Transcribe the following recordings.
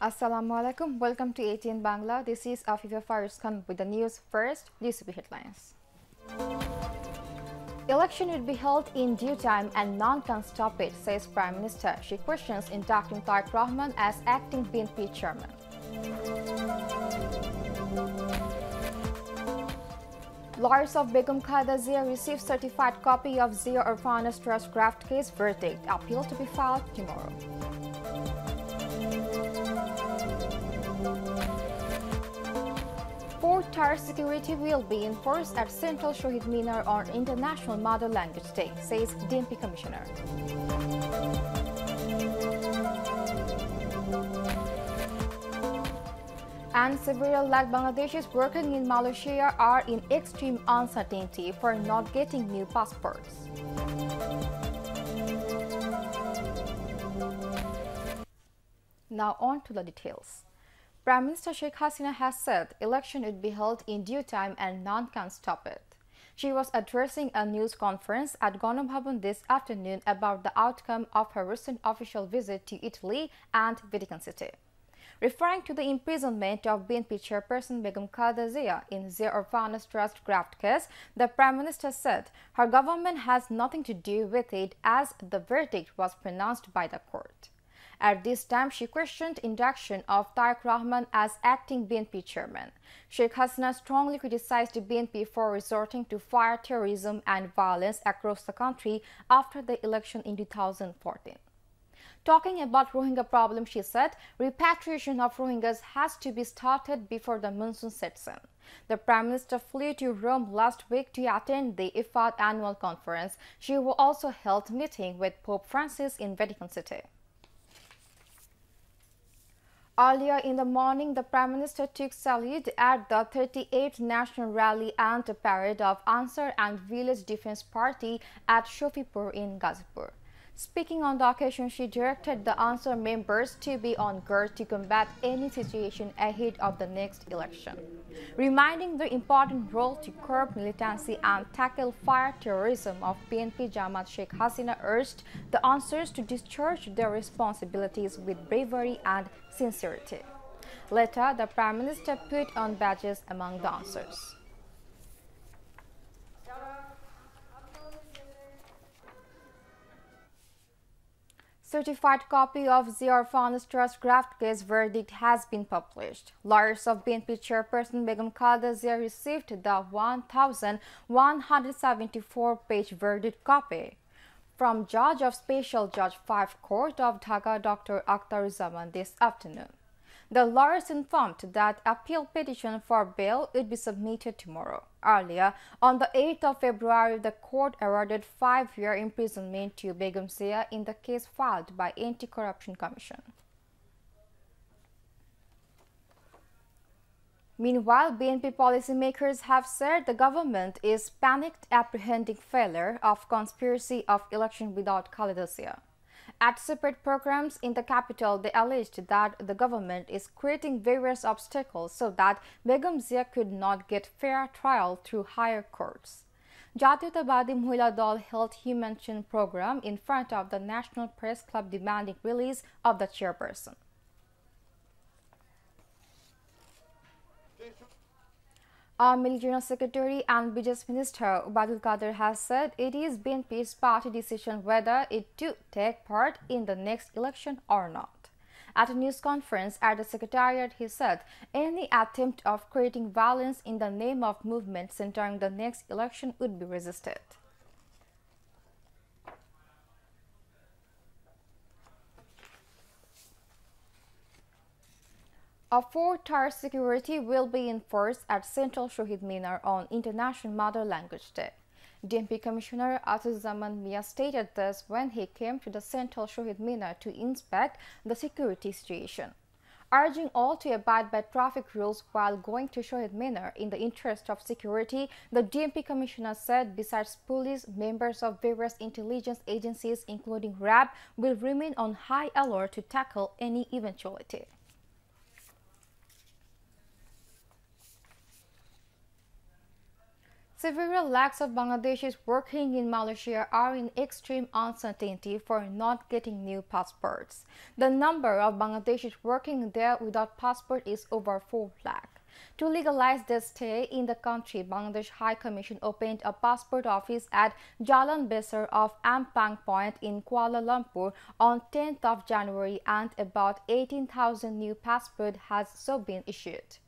Assalamu alaikum. Welcome to ATN Bangla. This is Afifa Fairuz Khan with the news. First, UCP headlines. Election will be held in due time and none can stop it, says Prime Minister. She questions inducting Tariq Rahman as acting BNP chairman. Lawyers of Begum Khaleda Zia received certified copy of Zia Orphanage Trust graft case verdict. Appeal to be filed tomorrow. Four-tier security will be enforced at Central Shohid Minar on International Mother Language Day, says DMP Commissioner. And several lakh Bangladeshis working in Malaysia are in extreme uncertainty for not getting new passports. Now on to the details. Prime Minister Sheikh Hasina has said election would be held in due time and none can stop it. She was addressing a news conference at Ganabhavan this afternoon about the outcome of her recent official visit to Italy and Vatican City. Referring to the imprisonment of BNP chairperson Begum Khaleda Zia in Zia Orphanage Trust graft case, the Prime Minister said her government has nothing to do with it as the verdict was pronounced by the court. At this time, she questioned induction of Tariq Rahman as acting BNP chairman. Sheikh Hasina strongly criticized the BNP for resorting to fire terrorism and violence across the country after the election in 2014. Talking about Rohingya problem, she said, repatriation of Rohingyas has to be started before the monsoon sets in. The Prime Minister flew to Rome last week to attend the IFAD annual conference. She also held meeting with Pope Francis in Vatican City. Earlier in the morning, the Prime Minister took salute at the 38th National Rally and Parade of Ansar and Village Defense Party at Shofipur in Gazipur. Speaking on the occasion, she directed the Ansar members to be on guard to combat any situation ahead of the next election, reminding the important role to curb militancy and tackle fire terrorism of BNP Jamaat Sheikh Hasina urged the Ansars to discharge their responsibilities with bravery and sincerity. Later, the Prime Minister put on badges among the Ansars. Certified copy of Zia Orphanage Trust graft case verdict has been published. Lawyers of BNP chairperson Begum Khaleda Zia received the 1,174-page verdict copy from Judge of Special Judge 5 Court of Dhaka Dr. Akhtaruzzaman this afternoon. The lawyers informed that appeal petition for bail would be submitted tomorrow. Earlier, on the 8th of February, the court awarded five-year imprisonment to Begum Zia in the case filed by Anti-Corruption Commission. Meanwhile, BNP policymakers have said the government is panicked apprehending failure of conspiracy of election without Zia. At separate programs in the capital, they alleged that the government is creating various obstacles so that Begum Zia could not get fair trial through higher courts. Jatiyatawadi Mohila Dal held human chain program in front of the National Press Club demanding release of the chairperson. Our General Secretary and Business Minister Obaidul Quader has said it is BNP's party decision whether it to take part in the next election or not. At a news conference at the Secretariat, he said any attempt of creating violence in the name of movement centering the next election would be resisted. A four-tier security will be enforced at Central Shohid Minar on International Mother Language Day. DMP Commissioner Zaman Mia stated this when he came to the Central Shohid Minar to inspect the security situation. Urging all to abide by traffic rules while going to Shohid Minar in the interest of security, the DMP Commissioner said besides police, members of various intelligence agencies including RAB will remain on high alert to tackle any eventuality. Several lakhs of Bangladeshis working in Malaysia are in extreme uncertainty for not getting new passports. The number of Bangladeshis working there without passport is over 4 lakh. To legalize their stay in the country, Bangladesh High Commission opened a passport office at Jalan Besar of Ampang Point in Kuala Lumpur on 10th of January and about 18,000 new passports has so been issued.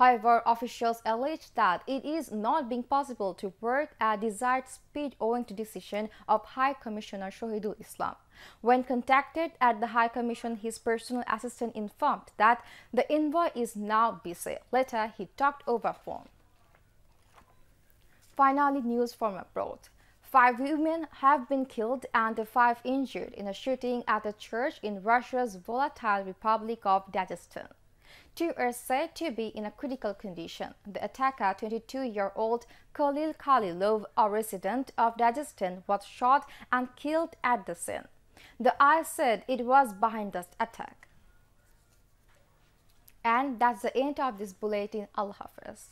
However, officials allege that it is not being possible to work at desired speed owing to decision of High Commissioner Shahidul Islam. When contacted at the High Commission, his personal assistant informed that the envoy is now busy. Later, he talked over phone. Finally, news from abroad. Five women have been killed and five injured in a shooting at a church in Russia's volatile Republic of Dagestan. Two are said to be in a critical condition. The attacker, 22-year-old Khalil Khalilov, a resident of Dagestan, was shot and killed at the scene. The eye said it was behind the attack. And that's the end of this bulletin. Allah Hafiz.